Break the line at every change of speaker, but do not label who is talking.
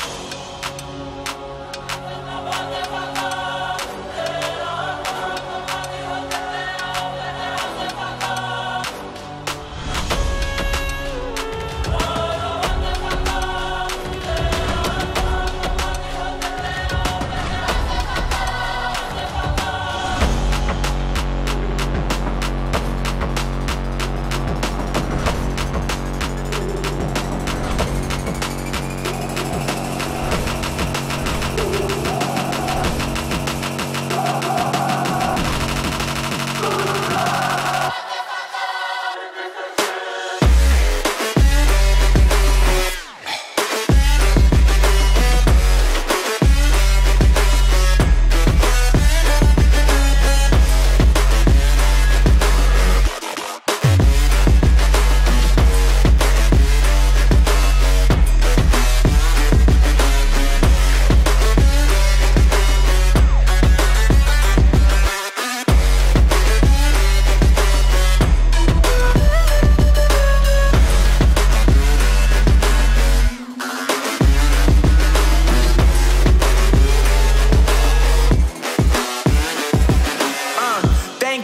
Oh.